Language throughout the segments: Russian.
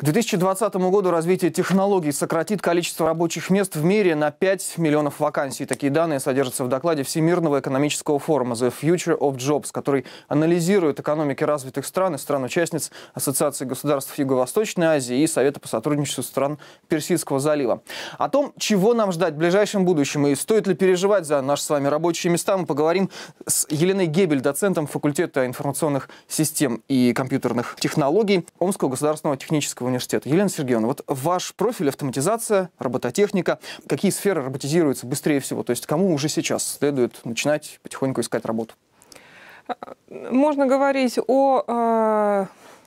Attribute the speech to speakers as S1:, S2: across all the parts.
S1: К 2020 году развитие технологий сократит количество рабочих мест в мире на 5 миллионов вакансий. Такие данные содержатся в докладе Всемирного экономического форума The Future of Jobs, который анализирует экономики развитых стран и стран-участниц Ассоциации государств Юго-Восточной Азии и Совета по сотрудничеству стран Персидского залива. О том, чего нам ждать в ближайшем будущем и стоит ли переживать за наши с вами рабочие места, мы поговорим с Еленой Гебель, доцентом факультета информационных систем и компьютерных технологий Омского государственного технического университета. Елена Сергеевна, вот ваш профиль автоматизация, робототехника. Какие сферы роботизируются быстрее всего? То есть кому уже сейчас следует начинать потихоньку искать работу?
S2: Можно говорить о э,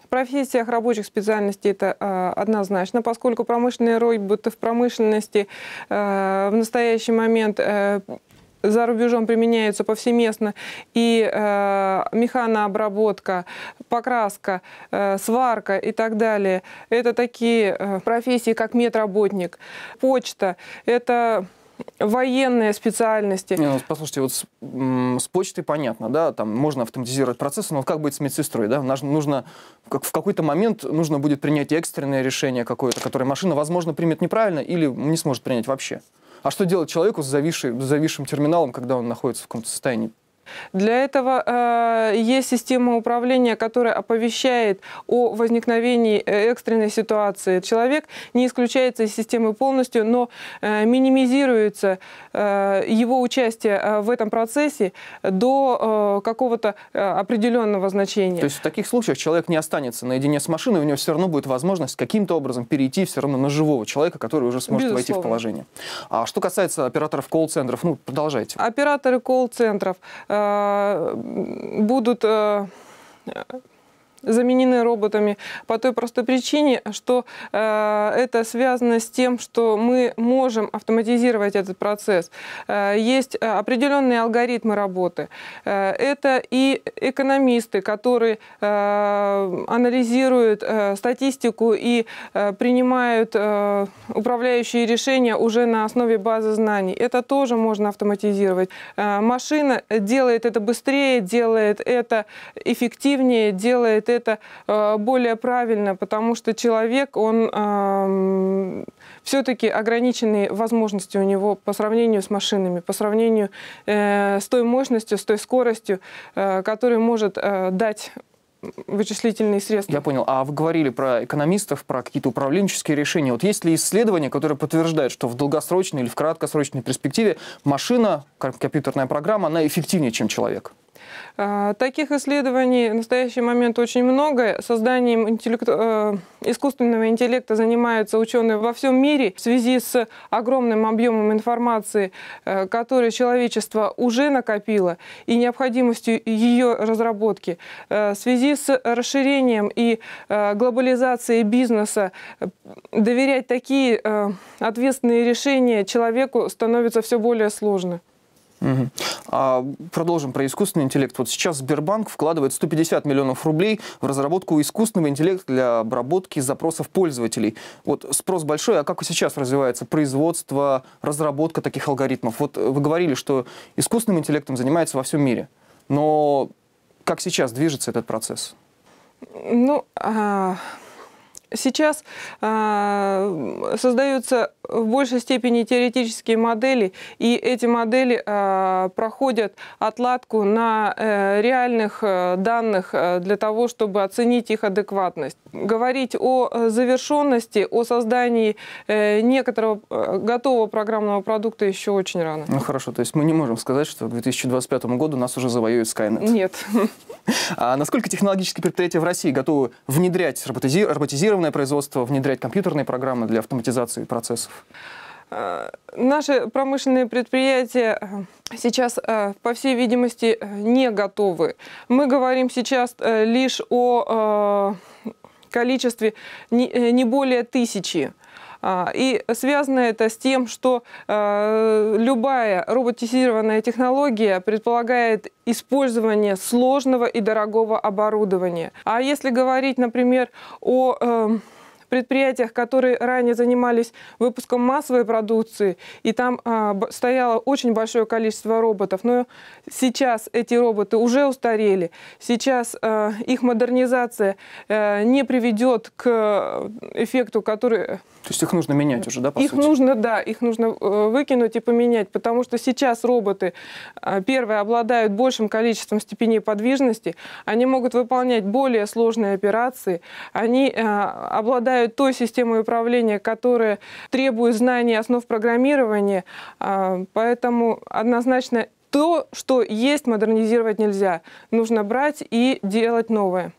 S2: профессиях рабочих специальностей это э, однозначно, поскольку промышленные роботы в промышленности э, в настоящий момент за рубежом применяются повсеместно, и э, механообработка, покраска, э, сварка и так далее. Это такие э, профессии, как медработник, почта. Это военные специальности.
S1: Не, ну, послушайте, вот с, с почтой понятно, да, там можно автоматизировать процессы, но как быть с медсестрой, да? Нужно, как, в какой-то момент нужно будет принять экстренное решение какое-то, которое машина, возможно, примет неправильно или не сможет принять вообще. А что делать человеку с зависшим, с зависшим терминалом, когда он находится в каком-то состоянии
S2: для этого э, есть система управления, которая оповещает о возникновении э, экстренной ситуации. Человек не исключается из системы полностью, но э, минимизируется его участие в этом процессе до какого-то определенного значения.
S1: То есть в таких случаях человек не останется наедине с машиной, у него все равно будет возможность каким-то образом перейти все равно на живого человека, который уже сможет Безусловно. войти в положение. А что касается операторов колл-центров, ну, продолжайте.
S2: Операторы колл-центров Э, будут э, заменены роботами по той простой причине, что э, это связано с тем, что мы можем автоматизировать этот процесс. Э, есть определенные алгоритмы работы. Э, это и экономисты, которые э, анализируют э, статистику и э, принимают э, управляющие решения уже на основе базы знаний. Это тоже можно автоматизировать. Э, машина делает это быстрее, делает это эффективнее, делает это э, более правильно, потому что человек, он эм, все-таки ограниченные возможности у него по сравнению с машинами, по сравнению э, с той мощностью, с той скоростью, э, которую может дать вычислительные средства.
S1: Я понял. А вы говорили про экономистов, про какие-то управленческие решения. Вот есть ли исследования, которые подтверждают, что в долгосрочной или в краткосрочной перспективе машина, компьютерная программа, она эффективнее, чем человек?
S2: А, таких исследований в настоящий момент очень много. Созданием интеллект... Э, искусственного интеллекта занимаются ученые во всем мире в связи с огромным объемом информации, э, который человечество уже накопило, и необходимостью ее разработки. Э, в связи с расширением и глобализацией бизнеса доверять такие ответственные решения человеку становится все более сложно.
S1: А, продолжим про искусственный интеллект. Вот сейчас Сбербанк вкладывает 150 миллионов рублей в разработку искусственного интеллекта для обработки запросов пользователей. Вот спрос большой, а как сейчас развивается производство, разработка таких алгоритмов? Вот вы говорили, что искусственным интеллектом занимается во всем мире. Но как сейчас движется этот процесс?
S2: Ну, а... Сейчас э, создаются в большей степени теоретические модели, и эти модели э, проходят отладку на э, реальных э, данных э, для того, чтобы оценить их адекватность. Говорить о завершенности, о создании э, некоторого э, готового программного продукта еще очень рано.
S1: Ну хорошо, то есть мы не можем сказать, что к 2025 году нас уже завоюет Skynet.
S2: Нет.
S1: А насколько технологические предприятия в России готовы внедрять роботизированные программное производство внедрять компьютерные программы для автоматизации процессов?
S2: Э, наши промышленные предприятия э, сейчас, э, по всей видимости, не готовы. Мы говорим сейчас лишь о количестве не более тысячи а, и связано это с тем, что любая роботизированная технология предполагает использование сложного и дорогого оборудования. А если говорить, например, о предприятиях, которые ранее занимались выпуском массовой продукции, и там а, стояло очень большое количество роботов. Но сейчас эти роботы уже устарели. Сейчас а, их модернизация а, не приведет к эффекту, который
S1: то есть их нужно менять уже, да, по
S2: Их
S1: сути?
S2: нужно, да, их нужно э, выкинуть и поменять, потому что сейчас роботы, э, первые, обладают большим количеством степеней подвижности, они могут выполнять более сложные операции, они э, обладают той системой управления, которая требует знаний основ программирования, поэтому однозначно то, что есть, модернизировать нельзя. Нужно брать и делать новое.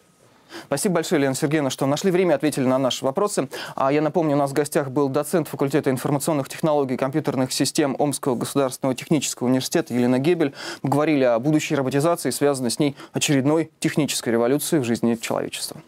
S1: Спасибо большое, Елена Сергеевна, что нашли время, ответили на наши вопросы. А я напомню, у нас в гостях был доцент факультета информационных технологий и компьютерных систем Омского государственного технического университета Елена Гебель. Мы говорили о будущей роботизации, связанной с ней очередной технической революцией в жизни человечества.